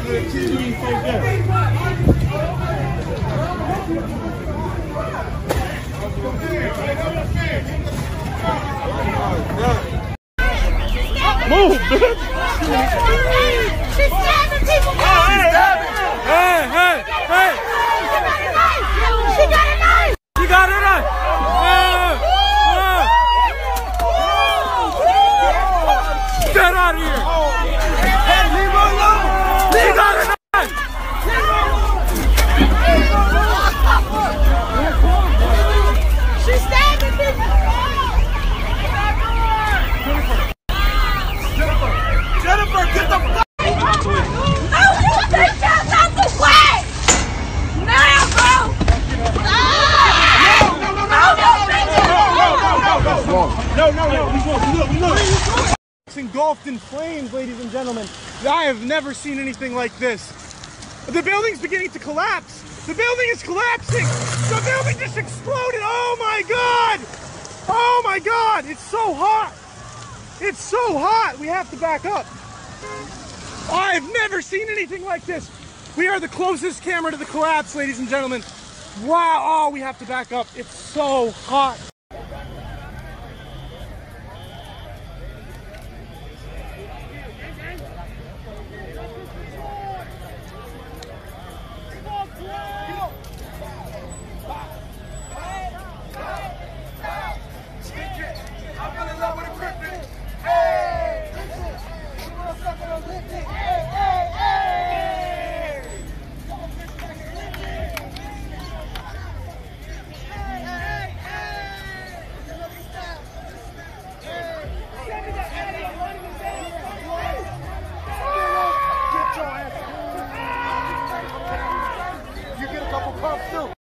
camera, the TV, so good. Move, bitch. She's stabbing people. Engulfed in flames, ladies and gentlemen. I have never seen anything like this. The building's beginning to collapse. The building is collapsing. The building just exploded. Oh my God. Oh my God. It's so hot. It's so hot. We have to back up. I've never seen anything like this. We are the closest camera to the collapse, ladies and gentlemen. Wow. Oh, we have to back up. It's so hot.